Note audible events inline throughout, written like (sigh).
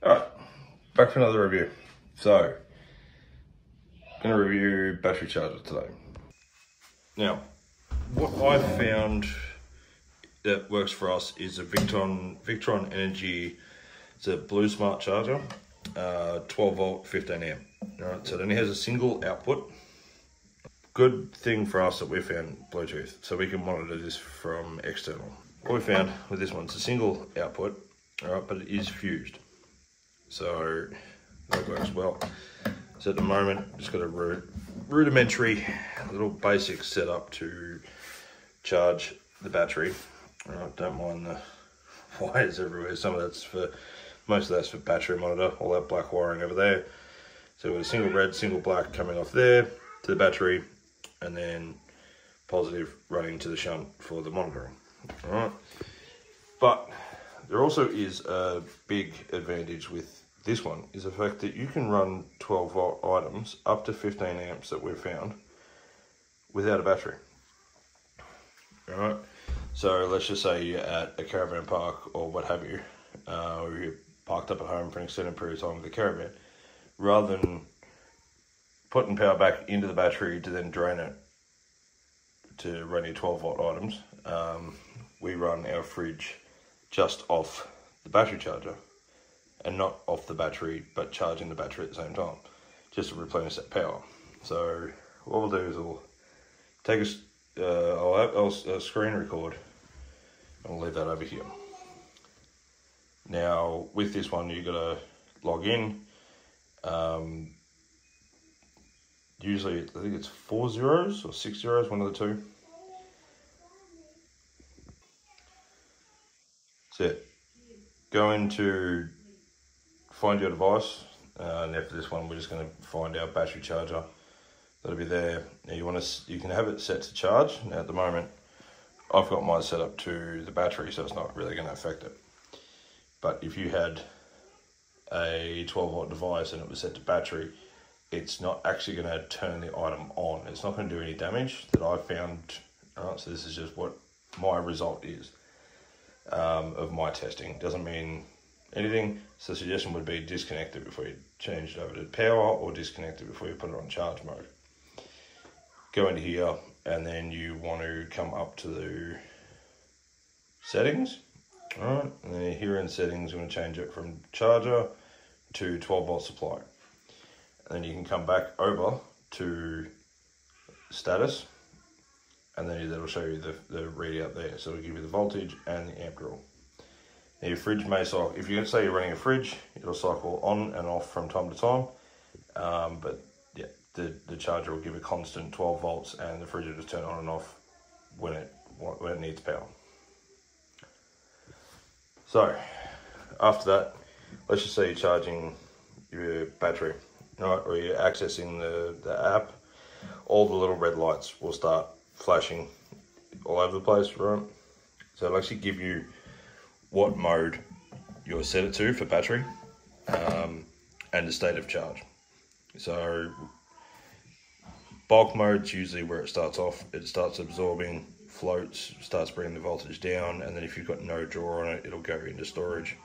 Alright, back for another review. So, gonna review battery charger today. Now, what I found that works for us is a Victron Victron Energy. It's a Blue Smart charger, uh, 12 volt, 15 amp. Alright, so it only has a single output. Good thing for us that we found Bluetooth, so we can monitor this from external. What we found with this one, it's a single output, alright, but it is fused. So that works well. So at the moment, just got a rudimentary little basic setup to charge the battery. I don't mind the (laughs) wires everywhere. Some of that's for, most of that's for battery monitor, all that black wiring over there. So we've a single red, single black coming off there to the battery, and then positive running to the shunt for the monitoring. All right. But there also is a big advantage with this one is the fact that you can run 12 volt items up to 15 amps that we've found without a battery. All right. So let's just say you're at a caravan park or what have you, uh, or you're parked up at home for an extended period of time with a caravan. Rather than putting power back into the battery to then drain it to run your 12 volt items, um, we run our fridge just off the battery charger and not off the battery but charging the battery at the same time just to replenish that power. So what we'll do is we'll take a, uh, I'll, I'll uh, screen record and we'll leave that over here. Now with this one you got to log in. Um, usually I think it's four zeros or six zeros, one of the two. It. Go into find your device. Uh, and after this one, we're just going to find our battery charger. That'll be there. Now you want to, you can have it set to charge. Now at the moment, I've got mine set up to the battery, so it's not really going to affect it. But if you had a 12 volt device and it was set to battery, it's not actually going to turn the item on. It's not going to do any damage that I found. So this is just what my result is um, of my testing. Doesn't mean anything. So the suggestion would be disconnect it before you change it over to power or disconnect it before you put it on charge mode. Go into here and then you want to come up to the settings. Alright, and then here in settings, you want to change it from charger to 12 volt supply. And then you can come back over to status and then that'll show you the, the readout there. So it'll give you the voltage and the amp draw. Now your fridge may cycle, if you say you're running a fridge, it'll cycle on and off from time to time. Um, but yeah, the, the charger will give a constant 12 volts and the fridge will just turn on and off when it, when it needs power. So after that, let's just say you're charging your battery, right, or you're accessing the, the app, all the little red lights will start flashing all over the place, right? So it'll actually give you what mode you'll set it to for battery um, and the state of charge. So bulk mode's usually where it starts off. It starts absorbing, floats, starts bringing the voltage down, and then if you've got no draw on it, it'll go into storage.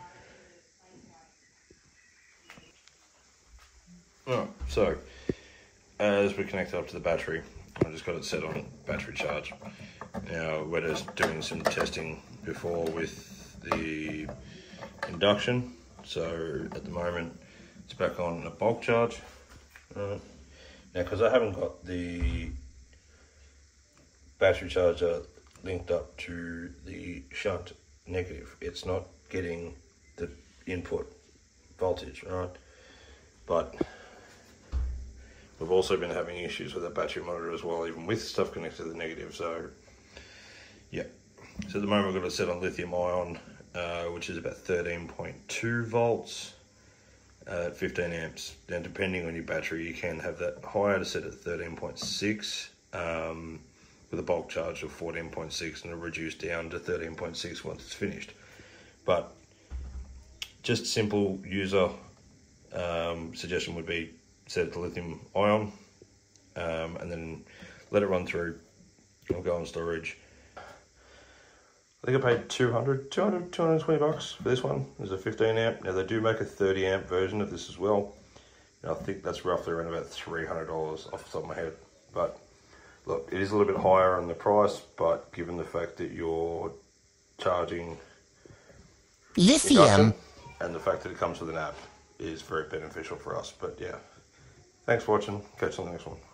Oh, so as we connect up to the battery, I just got it set on battery charge. Now we're just doing some testing before with the induction. So at the moment, it's back on a bulk charge. Now, because I haven't got the battery charger linked up to the shunt negative, it's not getting the input voltage, right? But we've also been having issues with the battery monitor as well, even with stuff connected to the negative. So, yeah. So at the moment, we've got it set on lithium ion uh, which is about 13.2 volts at 15 amps. Now, depending on your battery, you can have that higher to set at 13.6 um, with a bulk charge of 14.6 and it'll reduce down to 13.6 once it's finished. But just simple user um, suggestion would be set it to lithium ion um, and then let it run through. It'll go on storage I think I paid 200, 200, 220 bucks for this one. There's a 15 amp. Now they do make a 30 amp version of this as well. And I think that's roughly around about $300 off the top of my head. But look, it is a little bit higher on the price, but given the fact that you're charging Lithium. and the fact that it comes with an app is very beneficial for us. But yeah, thanks for watching. Catch you on the next one.